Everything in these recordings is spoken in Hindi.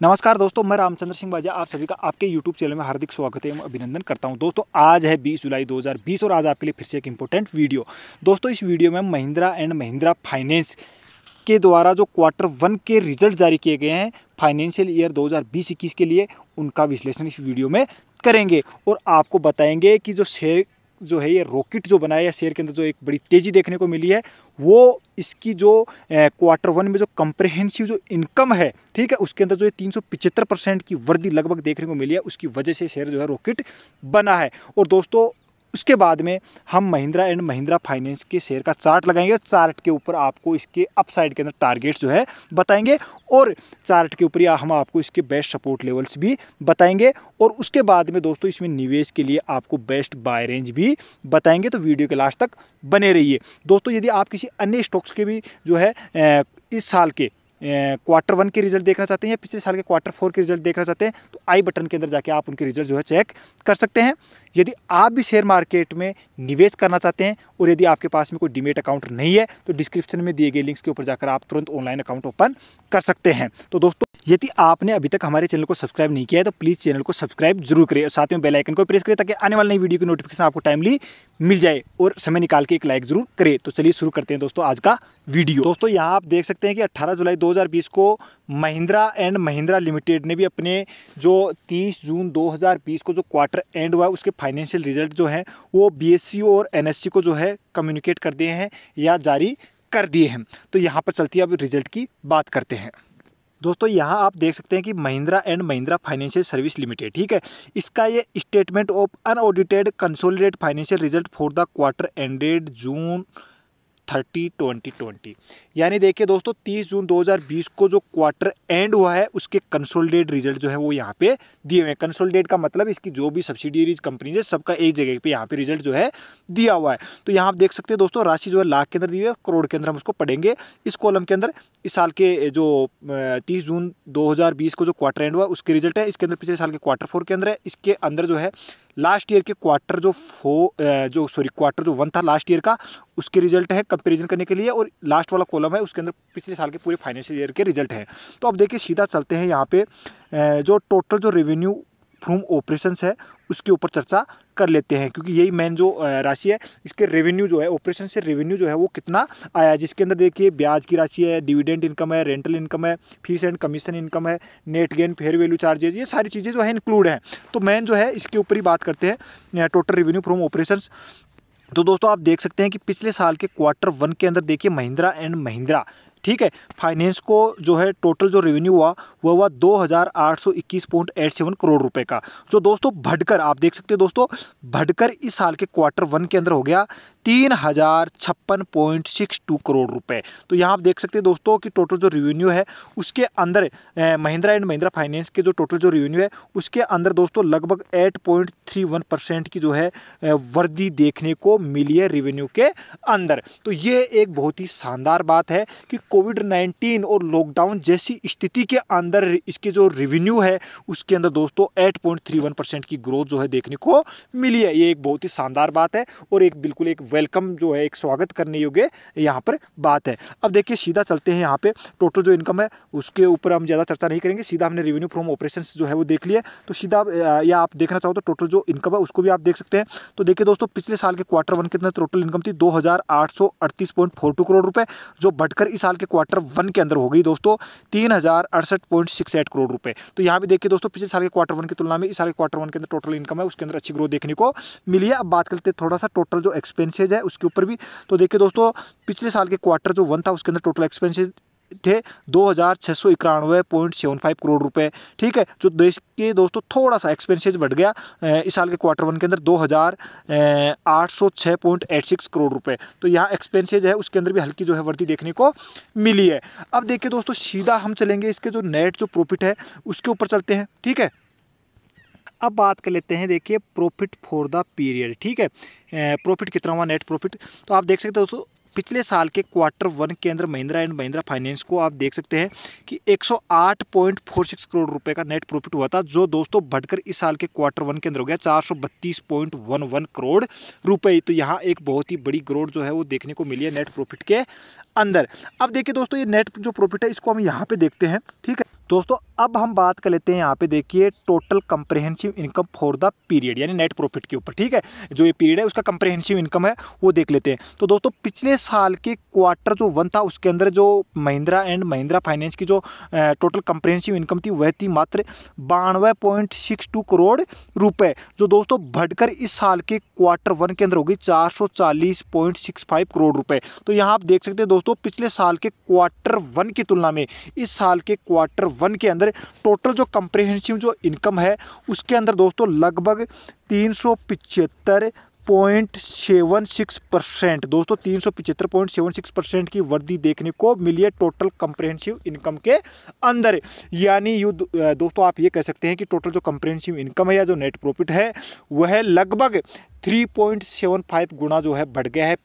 नमस्कार दोस्तों, मैं रामचंद्र सिंह बाजा आप सभी का आपके यूट्यूब चैनल में हार्दिक स्वागत है, एवं अभिनंदन करता हूँ। दोस्तों, आज है 20 जुलाई 2020 और आज आपके लिए फिर से एक इम्पोर्टेंट वीडियो दोस्तों, इस वीडियो में महिंद्रा एंड महिंद्रा फाइनेंस के द्वारा जो क्वार्टर वन के रिज़ल्ट जारी किए गए हैं फाइनेंशियल ईयर 2020-21 के लिए, उनका विश्लेषण इस वीडियो में करेंगे और आपको बताएँगे कि जो शेयर जो है ये रॉकेट जो बनाया है शेयर के अंदर, जो एक बड़ी तेज़ी देखने को मिली है, वो इसकी जो क्वार्टर वन में जो कंप्रहेंसिव जो इनकम है, ठीक है, उसके अंदर जो तीन सौ पिचहत्तर परसेंट की वृद्धि लगभग देखने को मिली है, उसकी वजह से शेयर जो है रॉकेट बना है। और दोस्तों उसके बाद में हम महिंद्रा एंड महिंद्रा फाइनेंस के शेयर का चार्ट लगाएँगे और चार्ट के ऊपर आपको इसके अपसाइड के अंदर टारगेट जो है बताएँगे और चार्ट के ऊपर हम आपको इसके बेस्ट सपोर्ट लेवल्स भी बताएँगे। और उसके बाद में दोस्तों इसमें निवेश के लिए आपको बेस्ट बाय रेंज भी बताएँगे। तो वीडियो के लास्ट तक बने रहिए। दोस्तों यदि आप किसी अन्य स्टॉक्स के भी जो है इस साल के क्वार्टर वन के रिज़ल्ट देखना चाहते हैं या पिछले साल के क्वार्टर फोर के रिज़ल्ट देखना चाहते हैं तो आई बटन के अंदर जाके आप उनके रिज़ल्ट जो है चेक कर सकते हैं। यदि आप भी शेयर मार्केट में निवेश करना चाहते हैं और यदि आपके पास में कोई डिमेट अकाउंट नहीं है तो डिस्क्रिप्शन में दिए गए लिंक्स के ऊपर जाकर आप तुरंत ऑनलाइन अकाउंट ओपन कर सकते हैं। तो दोस्तों, यदि आपने अभी तक हमारे चैनल को सब्सक्राइब नहीं किया है तो प्लीज़ चैनल को सब्सक्राइब ज़रूर करें और साथ में बेल आइकन को प्रेस करें ताकि आने वाली नई वीडियो की नोटिफिकेशन आपको टाइमली मिल जाए और समय निकाल के एक लाइक ज़रूर करें। तो चलिए शुरू करते हैं दोस्तों आज का वीडियो दोस्तों, यहाँ आप देख सकते हैं कि 18 जुलाई 2020 को महिंद्रा एंड महिंद्रा लिमिटेड ने भी अपने जो 30 जून 2020 को जो क्वार्टर एंड हुआ उसके फाइनेंशियल रिज़ल्ट जो है, वो बीएससी और एनएससी को जो है कम्युनिकेट कर दिए हैं या जारी कर दिए हैं। तो यहाँ पर चलती है अब रिज़ल्ट की बात करते हैं। दोस्तों, यहाँ आप देख सकते हैं कि Mahindra and Mahindra financial service limited, ठीक है? इसका ये statement of unaudited consolidate financial result for the quarter ended June thirty twenty twenty. यानी देखिए दोस्तों, तीस जून 2020 को जो क्वार्टर एंड हुआ है, उसके कंसोलिडेट रिज़ल्ट जो है वो यहाँ पे दिए हुए हैं। कंसोलिडेट का मतलब इसकी जो भी सब्सिडियरीज कंपनीज़ है, सबका एक जगह पे यहाँ पे रिज़ल्ट जो है दिया हुआ है। तो यहाँ आप देख सकते हैं दोस्तों, राशि जो है लाख के अंदर दी हुई है, करोड़ के अंदर हम उसको पढ़ेंगे। इस कॉलम के अंदर इस साल के जो तीस जून दो हज़ार बीस को जो क्वार्टर एंड हुआ, उसके रिज़ल्ट है। इसके अंदर पिछले साल के क्वार्टर फोर के अंदर है। इसके अंदर जो है लास्ट ईयर के क्वार्टर जो फो जो, सॉरी, क्वार्टर जो वन था लास्ट ईयर का, उसके रिज़ल्ट है कंपेरिजन करने के लिए और लास्ट वाला कॉलम है, उसके अंदर पिछले साल के पूरे फाइनेंशियल ईयर के रिज़ल्ट हैं। तो अब देखिए सीधा चलते हैं यहाँ पर जो टोटल जो रेवेन्यू फ्रूम ऑपरेशंस है उसके ऊपर चर्चा कर लेते हैं, क्योंकि यही मेन जो राशि है, इसके रेवेन्यू जो है ऑपरेशन से रेवेन्यू जो है, वो कितना आया जिसके अंदर देखिए, ब्याज की राशि है डिविडेंड इनकम है रेंटल इनकम है फ़ीस एंड कमीशन इनकम है net gain fair value charges ये सारी चीज़ें जो है इंक्लूड हैं। तो मेन जो है, इसके ऊपर ही बात करते हैं टोटल रेवेन्यू फ्रॉम ऑपरेशन तो दोस्तों, आप देख सकते हैं कि पिछले साल के क्वार्टर वन के अंदर देखिए, महिंद्रा एंड महिंद्रा ठीक है फाइनेंस को जो है टोटल जो रेवेन्यू हुआ वह हुआ दो हज़ार आठ सौ इक्कीस पॉइंट एट सेवन करोड़ रुपए का। जो दोस्तों भटकर आप देख सकते हैं दोस्तों, बढ़कर इस साल के क्वार्टर वन के अंदर हो गया तीन हज़ार छप्पन पॉइंट सिक्स टू करोड़ रुपए। तो यहाँ आप देख सकते हैं दोस्तों कि टोटल जो रेवेन्यू है, उसके अंदर महिंद्रा एंड महिंद्रा फाइनेंस के जो टोटल जो रेवेन्यू है, उसके अंदर दोस्तों लगभग eight point three one percent की जो है वृद्धि देखने को मिली है रेवेन्यू के अंदर। तो ये एक बहुत ही शानदार बात है कि कोविड नाइन्टीन और लॉकडाउन जैसी स्थिति के अंदर इसके जो रेवेन्यू है, उसके अंदर दोस्तों eight point three one percent की ग्रोथ जो है देखने को मिली है। ये एक बहुत ही शानदार बात है और एक बिल्कुल एक वेलकम जो है, एक स्वागत करने योग्य यहाँ पर बात है। अब देखिए, सीधा चलते हैं यहाँ पे। टोटल जो इनकम है, उसके ऊपर हम ज़्यादा चर्चा नहीं करेंगे। सीधा हमने रेवेन्यू फ्रॉम ऑपरेशन जो है, वो देख लिया। तो सीधा या आप देखना चाहो तो टोटल जो इनकम है, उसको भी आप देख सकते हैं। तो देखिए दोस्तों, पिछले साल के क्वार्टर वन के अंदर टोटल इनकम थी दो करोड़ रुपए, जो बढ़कर इस साल के क्वार्टर वन के अंदर हो गई दोस्तों, तीन करोड़ रुपए। तो यहाँ भी देखिए दोस्तों, पिछले साल के क्वार्टर वन की तुलना में, इस साल के क्वार्टर वन के अंदर टोटल इनकम है, उसके अंदर अच्छी ग्रोथ देखने को मिली है। अब बात करते हैं थोड़ा सा टोटल जो एक्सपेंसेज है, उसके ऊपर भी। तो देखिए दोस्तों, पिछले साल के क्वार्टर जो वन था, उसके अंदर टोटल एक्सपेंसेज थे, दो हज़ार छः सौ इक्यानवे पॉइंट सेवन फाइव करोड़ रुपए। ठीक है, जो देश के दोस्तों, थोड़ा सा एक्सपेंसेज बढ़ गया इस साल के क्वार्टर वन के अंदर दो हज़ार आठ सौ छः पॉइंट एट सिक्स करोड़ रुपए। तो यहाँ एक्सपेंसेज है, उसके अंदर भी हल्की जो है वृद्धि देखने को मिली है। अब देखिए दोस्तों, सीधा हम चलेंगे इसके जो नेट जो प्रॉफिट है, उसके ऊपर चलते हैं। ठीक है? अब बात कर लेते हैं, देखिए प्रॉफिट फॉर द पीरियड ठीक है? प्रॉफिट कितना हुआ नेट प्रॉफिट तो आप देख सकते हो दोस्तों पिछले साल के क्वार्टर वन के अंदर महिंद्रा एंड महिंद्रा फाइनेंस को आप देख सकते हैं कि 108.46 करोड़ रुपए का नेट प्रॉफिट हुआ था, जो दोस्तों बढ़कर इस साल के क्वार्टर वन के अंदर हो गया 432.11 करोड़ रुपए। तो यहाँ एक बहुत ही बड़ी ग्रोथ जो है वो देखने को मिली है नेट प्रॉफिट के अंदर। अब देखिए दोस्तों, ये नेट जो प्रॉफिट है, इसको हम यहाँ पे देखते हैं, ठीक है? दोस्तों अब हम बात कर लेते हैं यहाँ पे देखिए total comprehensive income for the period यानी नेट प्रॉफिट के ऊपर, ठीक है? जो ये पीरियड है, उसका कंप्रहेंसिव इनकम है, वो देख लेते हैं। तो दोस्तों, पिछले साल के क्वार्टर जो वन था, उसके अंदर जो महिंद्रा एंड महिंद्रा फाइनेंस की जो टोटल कंप्रहेंसिव इनकम थी, वह थी मात्र बानवे पॉइंट सिक्स टू करोड़ रुपए। जो दोस्तों, बढ़कर इस साल के क्वार्टर वन के अंदर होगी चार सौ चालीस पॉइंट सिक्स फाइव करोड़ रुपए। तो यहाँ आप देख सकते हैं दोस्तों, पिछले साल के क्वार्टर वन की तुलना में, इस साल के क्वार्टर वन के अंदर टोटल जो कंप्रहेंसिव जो इनकम है, उसके अंदर दोस्तों लगभग तीन सौ पिचहत्तर पॉइंट सेवन सिक्स परसेंट, दोस्तों तीन सौ पिचहत्तर पॉइंट सेवन सिक्स परसेंट की वृद्धि देखने को मिली है टोटल कंप्रहेंसिव इनकम के अंदर। यानी यू दोस्तों आप ये कह सकते हैं कि टोटल जो कंप्रहेंसिव इनकम है या जो नेट प्रॉफिट है, वह लगभग थ्री पॉइंट सेवन फाइव गुना जो है बढ़ गया है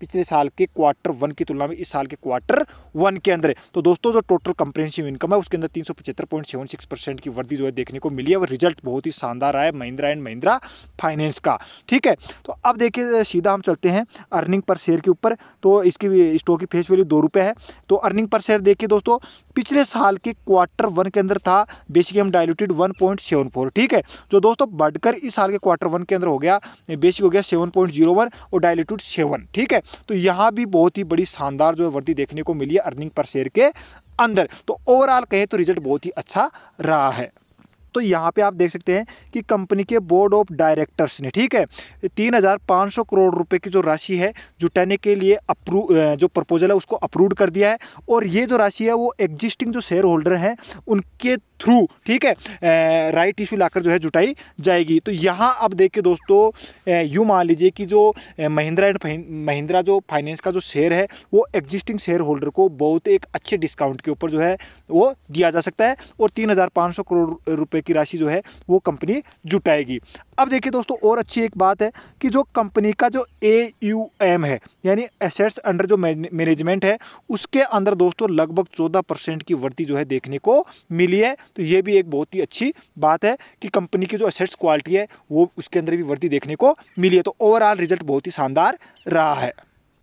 पिछले साल के क्वार्टर वन की तुलना में इस साल के क्वार्टर वन के अंदर तो दोस्तों, जो टोटल कंप्रेंसिव इनकम है, उसके अंदर तीन सौ पचहत्तर पॉइंट सेवन सिक्स परसेंट की वृद्धि जो है देखने को मिली है। और रिज़ल्ट बहुत ही शानदार आया महिंद्रा एंड महिंद्रा फाइनेंस का। ठीक है? तो अब देखिए, सीधा हम चलते हैं अर्निंग पर शेयर के ऊपर। तो इसकी स्टॉक की फेस वैल्यू दो रुपये है। तो अर्निंग पर शेयर देखिए दोस्तों, पिछले साल के क्वार्टर वन के अंदर था basic and diluted one point seven four ठीक है? जो दोस्तों, बढ़कर इस साल के क्वार्टर वन के अंदर हो गया बेसिक हो गया सेवन पॉइंट ज़ीरो वन और डायलूटेड सेवन ठीक है? तो यहाँ भी बहुत ही बड़ी शानदार जो है वृद्धि देखने को मिली है अर्निंग पर शेयर के अंदर। तो ओवरऑल कहें तो रिज़ल्ट बहुत ही अच्छा रहा है। तो यहाँ पे आप देख सकते हैं कि कंपनी के बोर्ड ऑफ़ डायरेक्टर्स ने, ठीक है, तीन हज़ार पाँच सौ करोड़ रुपए की जो राशि है जुटाने के लिए अप्रूव जो प्रपोजल है उसको अप्रूव कर दिया है। और ये जो राशि है वो एग्जिस्टिंग जो शेयर होल्डर हैं, उनके थ्रू ठीक है? राइट इशू लाकर जो है जुटाई जाएगी। तो यहाँ अब देखिए दोस्तों यूँ मान लीजिए कि जो महिंद्रा एंड महिंद्रा जो फाइनेंस का जो शेयर है, वो एग्जिस्टिंग शेयर होल्डर को बहुत एक अच्छे डिस्काउंट के ऊपर जो है, वो दिया जा सकता है और तीन हज़ार पाँच सौ करोड़ रुपये की राशि जो है, वो कंपनी जुटाएगी। अब देखिए दोस्तों, और अच्छी एक बात है कि जो कंपनी का जो ए यू एम है, यानी एसेट्स अंडर जो मैनेजमेंट है, उसके अंदर दोस्तों लगभग चौदह परसेंट की वृद्धि जो है देखने को मिली है। तो ये भी एक बहुत ही अच्छी बात है कि कंपनी की जो एसेट्स क्वालिटी है, वो उसके अंदर भी वृद्धि देखने को मिली है। तो ओवरऑल रिज़ल्ट बहुत ही शानदार रहा है।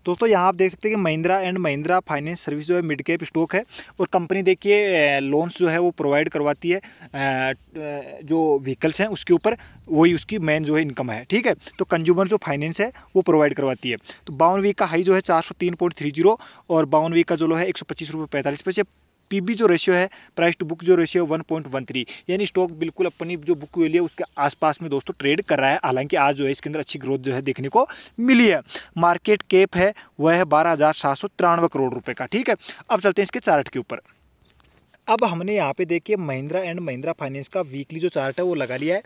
दोस्तों, यहाँ आप देख सकते हैं कि Mahindra and Mahindra finance service जो है मिड कैप स्टॉक है और कंपनी देखिए लोन्स जो है वो प्रोवाइड करवाती है जो व्हीकल्स हैं उसके ऊपर, वही उसकी मेन जो है इनकम है, ठीक है? तो कंज्यूमर जो फाइनेंस है वो प्रोवाइड करवाती है। तो बावन वीक का हाई जो है चार और बावन वीक का जो है एक सौ पीबी जो रेशियो है प्राइस टू बुक जो ratio one point one three यानी स्टॉक बिल्कुल अपनी जो बुक वैल्यू है, उसके आसपास में दोस्तों ट्रेड कर रहा है। हालाँकि आज जो है, इसके अंदर अच्छी ग्रोथ जो है देखने को मिली है। मार्केट कैप है, वह है बारह हज़ार सात सौ तिरानवे करोड़ रुपये का, ठीक है? अब चलते हैं इसके चार्ट के ऊपर। अब हमने यहाँ पे देखिए महिंद्रा एंड महिंद्रा फाइनेंस का वीकली जो चार्ट है, वो लगा लिया है।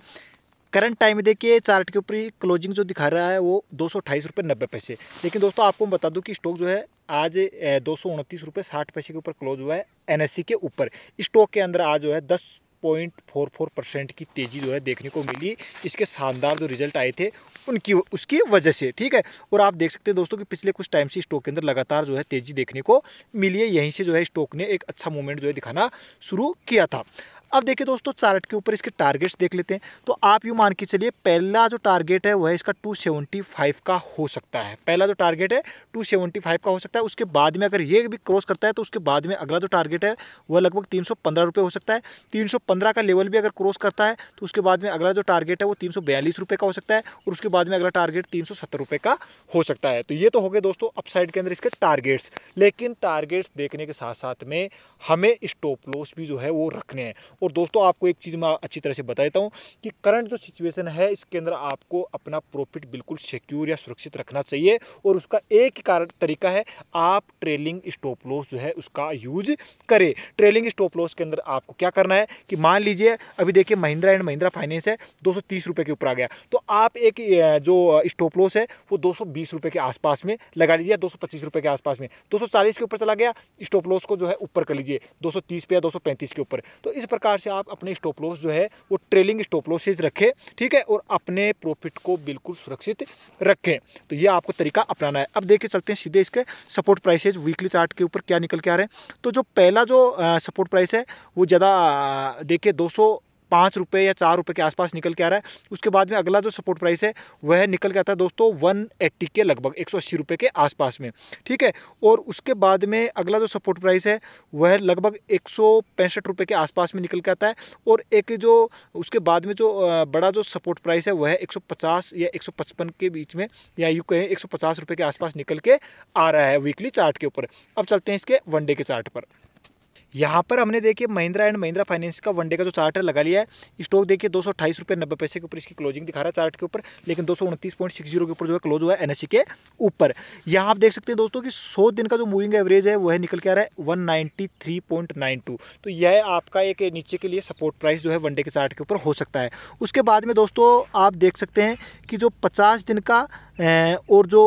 करंट टाइम में देखिए चार्ट के ऊपर क्लोजिंग जो दिखा रहा है, वो दो सौ अट्ठाईस रुपये नब्बे पैसे। लेकिन दोस्तों, आपको मैं बता दूँ कि स्टॉक जो है आज दो सौ उनतीस रुपये साठ पैसे के ऊपर क्लोज हुआ है एनएससी के ऊपर। स्टॉक के अंदर आज जो है दस पॉइंट फोर फोर परसेंट की तेज़ी जो है देखने को मिली। इसके शानदार जो रिज़ल्ट आए थे, उनकी, उसकी वजह से, ठीक है? और आप देख सकते हैं दोस्तों कि पिछले कुछ टाइम से स्टॉक के अंदर लगातार जो है तेज़ी देखने को मिली है। यहीं से जो है स्टॉक ने एक अच्छा मूवमेंट जो है दिखाना शुरू किया था। अब देखिए दोस्तों, चार्ट के ऊपर इसके टारगेट्स देख लेते हैं। तो आप यूँ मान के चलिए, पहला जो टारगेट है, वह इसका 275 का हो सकता है। पहला जो टारगेट है 275 का हो सकता है। उसके बाद में अगर ये भी क्रॉस करता है तो उसके बाद में अगला जो टारगेट है, वह लगभग तीन सौ हो सकता है। तीन सौ पंद्रह का लेवल भी अगर क्रॉस करता है तो उसके बाद में अगला जो टारगेट है, वो तीन सौ का हो सकता है और उसके बाद में अगला टारगेट तीन सौ का हो सकता है। तो ये तो हो गए दोस्तों अपसाइड के अंदर इसके टारगेट्स लेकिन टारगेट्स देखने के साथ साथ में हमें स्टॉप लॉस भी जो है, वो रखने हैं। और दोस्तों, आपको एक चीज़ मैं अच्छी तरह से बता देता हूँ कि करंट जो सिचुएशन है, इसके अंदर आपको अपना प्रॉफिट बिल्कुल सिक्योर या सुरक्षित रखना चाहिए और उसका एक ही कारण, तरीका है, आप ट्रेलिंग स्टॉप लॉस जो है, उसका यूज़ करें। ट्रेलिंग स्टॉप लॉस के अंदर आपको क्या करना है कि मान लीजिए, अभी देखिए महिंद्रा एंड महिंद्रा फाइनेंस है, दो सौ के ऊपर आ गया। तो आप एक जो स्टॉप लॉस है, वो दो सौ के आसपास में लगा लीजिए दो सौ के आसपास में। दो सौ चालीस के ऊपर चला गया स्टॉप लॉस को जो है ऊपर कर लीजिए, दो सौ पे या दो के ऊपर। तो इस प्रकार प्रकार से आप अपने स्टॉप लॉस जो है, वो ट्रेलिंग स्टॉप लॉसेज रखें, ठीक है? और अपने प्रॉफिट को बिल्कुल सुरक्षित रखें। तो ये आपको तरीका अपनाना है। अब देखिए, चलते हैं सीधे इसके सपोर्ट प्राइसेज वीकली चार्ट के ऊपर क्या निकल के आ रहे हैं। तो जो पहला जो सपोर्ट प्राइस है, वो ज़्यादा देखिए दो सौ पाँच रुपये या चार रुपये के आसपास निकल के आ रहा है। उसके बाद में अगला जो सपोर्ट प्राइस है, वह निकल के आता है दोस्तों वन एट्टी के लगभग, एक सौ अस्सी रुपये के आसपास में। ठीक है? और उसके बाद में अगला जो सपोर्ट प्राइस है, वह लगभग एक सौ पैंसठ रुपये के आसपास में निकल के आता है। और एक जो, उसके बाद में जो बड़ा जो सपोर्ट प्राइस है, वह एक सौ पचास या एक सौ पचपन के बीच में, या यूँ कहें पचास रुपये के आसपास निकल के आ रहा है वीकली चार्ट के ऊपर। अब चलते हैं इसके वनडे के चार्ट पर। यहाँ पर हमने देखिए महिंद्रा एंड महिंद्रा फाइनेंस का वनडे का जो चार्ट है लगा लिया है, स्टॉक देखिए दो सौ अट्ठाईस रुपये नब्बे पैसे के ऊपर इसकी क्लोजिंग दिखा रहा है चार्ट के ऊपर, लेकिन दो सौ उनतीस पॉइंट सिक्स ज़ीरो के ऊपर जो है क्लोज हुआ है एनएससी के ऊपर। यहाँ आप देख सकते हैं दोस्तों कि सौ दिन का जो मूविंग एवरेज है वह निकल के आ रहा है one ninety three point nine two तो यह आपका एक नीचे के लिए सपोर्ट प्राइस जो है वनडे के चार्ट के ऊपर हो सकता है। उसके बाद में दोस्तों आप देख सकते हैं कि जो पचास दिन का और जो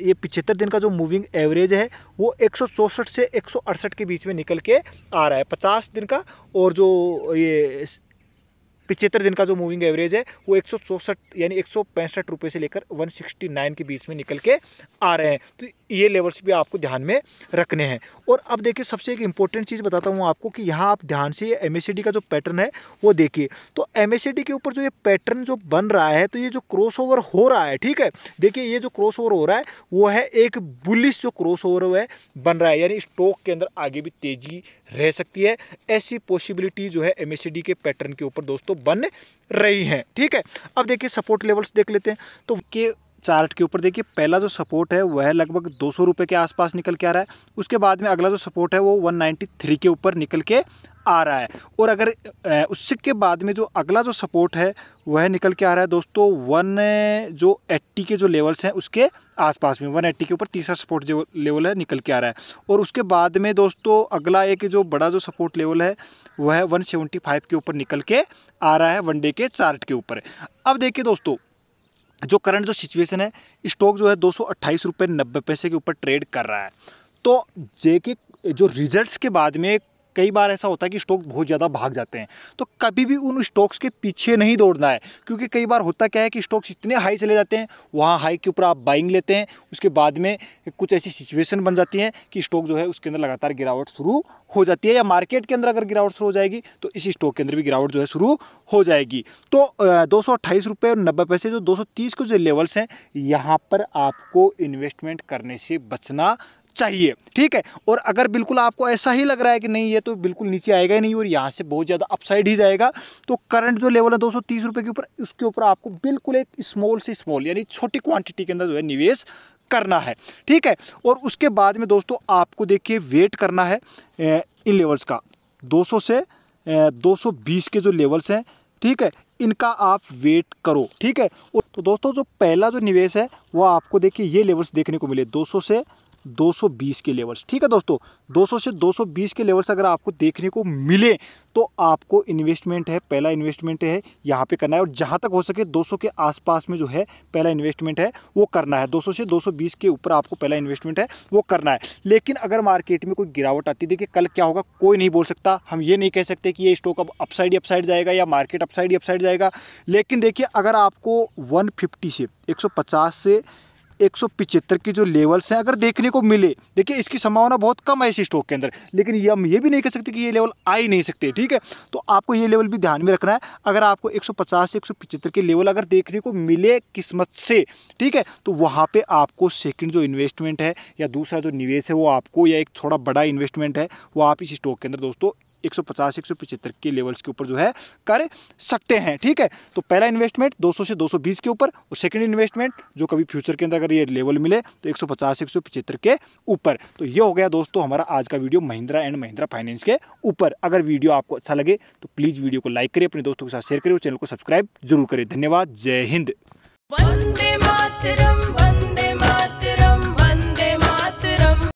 ये पिछहत्तर दिन का जो मूविंग एवरेज है, वो एक से एक सौ अड़सठ के बीच में निकल के आ रहा है। पचास दिन का और जो ये पिछहत्तर दिन का जो मूविंग एवरेज है, वो एक यानी एक सौ से लेकर 169 के बीच में निकल के आ रहे हैं। तो ये लेवल्स भी आपको ध्यान में रखने हैं। और अब देखिए, सबसे एक इंपॉर्टेंट चीज़ बताता हूँ आपको कि यहाँ आप ध्यान से ये एम का जो पैटर्न है, वो देखिए। तो एम के ऊपर जो ये पैटर्न जो बन रहा है तो ये जो क्रॉस ओवर हो रहा है, ठीक है? देखिए, ये जो क्रॉस ओवर हो रहा है, वो है एक बुलिस जो क्रॉस ओवर है, बन रहा है। यानी स्टॉक के अंदर आगे भी तेज़ी रह सकती है। ऐसी पॉसिबिलिटी जो है एम के पैटर्न के ऊपर दोस्तों बन रही हैं, ठीक है? अब देखिए सपोर्ट लेवल्स देख लेते हैं। तो के चार्ट के ऊपर, देखिए, पहला जो सपोर्ट है, वह लगभग दो सौ के आसपास निकल के आ रहा है। उसके बाद में अगला जो सपोर्ट है, वो वन नाइन्टी थ्री के ऊपर निकल के आ रहा है। और अगर उससे के बाद में जो अगला जो सपोर्ट है, वह निकल के आ रहा है दोस्तों, वन, जो एट्टी के जो लेवल्स हैं, उसके आसपास में, वन एट्टी के ऊपर तीसरा सपोर्ट जो लेवल है, निकल के आ रहा है। और उसके बाद में दोस्तों, अगला एक जो बड़ा जो सपोर्ट लेवल है, वह वन सेवेंटी फाइव के ऊपर निकल के आ रहा है, वन डे के चार्ट के ऊपर। अब देखिए दोस्तों जो करंट जो सिचुएशन है स्टॉक जो है दो सौ अट्ठाईस रुपये नब्बे पैसे के ऊपर ट्रेड कर रहा है। तो जे के जो रिजल्ट्स के बाद में कई बार ऐसा होता है कि स्टॉक बहुत ज़्यादा भाग जाते हैं। तो कभी भी उन स्टॉक्स के पीछे नहीं दौड़ना है, क्योंकि कई बार होता क्या है कि स्टॉक्स इतने हाई चले जाते हैं, वहाँ हाई के ऊपर आप बाइंग लेते हैं, उसके बाद में कुछ ऐसी सिचुएशन बन जाती है कि स्टॉक जो है उसके अंदर लगातार गिरावट शुरू हो जाती है या मार्केट के अंदर अगर गिरावट शुरू हो जाएगी तो इसी स्टॉक के अंदर भी गिरावट जो है शुरू हो जाएगी। तो दो सौ और नब्बे पैसे जो दो सौ तीस के जो लेवल्स हैं, यहाँ पर आपको इन्वेस्टमेंट करने से बचना चाहिए, ठीक है? और अगर बिल्कुल आपको ऐसा ही लग रहा है कि नहीं, ये तो बिल्कुल नीचे आएगा ही नहीं और यहाँ से बहुत ज़्यादा अपसाइड ही जाएगा तो करंट जो लेवल है दो सौ के ऊपर, उसके ऊपर आपको बिल्कुल एक स्मॉल से स्मॉल यानी छोटी क्वांटिटी के अंदर जो है निवेश करना है, ठीक है? और उसके बाद में दोस्तों आपको देखिए वेट करना है इन लेवल्स का। 200 से 220 के जो लेवल्स हैं, ठीक है? इनका आप वेट करो, ठीक है? तो दोस्तों जो पहला जो निवेश है, वो आपको देखिए ये लेवल्स देखने को मिले 200 से 220 के लेवल्स ठीक है दोस्तों? 200 से 220 के लेवल्स अगर आपको देखने को मिले तो आपको इन्वेस्टमेंट है, पहला इन्वेस्टमेंट है, यहाँ पे करना है। और जहाँ तक हो सके 200 के आसपास में जो है पहला इन्वेस्टमेंट है, वो करना है। 200 से 220 के ऊपर आपको पहला इन्वेस्टमेंट है, वो करना है। लेकिन अगर मार्केट में कोई गिरावट आती देखिए कल क्या होगा, कोई नहीं बोल सकता। हम ये नहीं कह सकते कि ये स्टॉक अब अपसाइड अपसाइड जाएगा या मार्केट अपसाइड अपसाइड जाएगा। लेकिन देखिए, अगर आपको वन से एक सौ पचास से एक की जो लेवल्स हैं, अगर देखने को मिले, देखिए इसकी संभावना बहुत कम है इस स्टॉक के अंदर, लेकिन ये हम ये भी नहीं कह सकते कि ये लेवल आ ही नहीं सकते, ठीक है? तो आपको ये लेवल भी ध्यान में रखना है, अगर आपको 150 से 175 के लेवल अगर देखने को मिले किस्मत से, ठीक है? तो वहाँ पर आपको सेकेंड जो इन्वेस्टमेंट है, या दूसरा जो निवेश है, वो आपको, या एक थोड़ा बड़ा इन्वेस्टमेंट है, वो आप इस स्टॉक के अंदर दोस्तों 150 175 के लेवल्स के ऊपर जो है कर सकते हैं, ठीक है? तो पहला इन्वेस्टमेंट 200 से 220 के ऊपर और सेकंड इन्वेस्टमेंट जो कभी फ्यूचर के अंदर अगर ये लेवल मिले तो 150 175 के ऊपर। तो ये हो गया दोस्तों हमारा आज का video Mahindra and Mahindra finance के ऊपर। अगर वीडियो आपको अच्छा लगे तो प्लीज़ वीडियो को लाइक करें अपने दोस्तों के साथ शेयर करें और चैनल को सब्सक्राइब ज़रूर करें धन्यवाद, जय हिंद। वंदे मातरम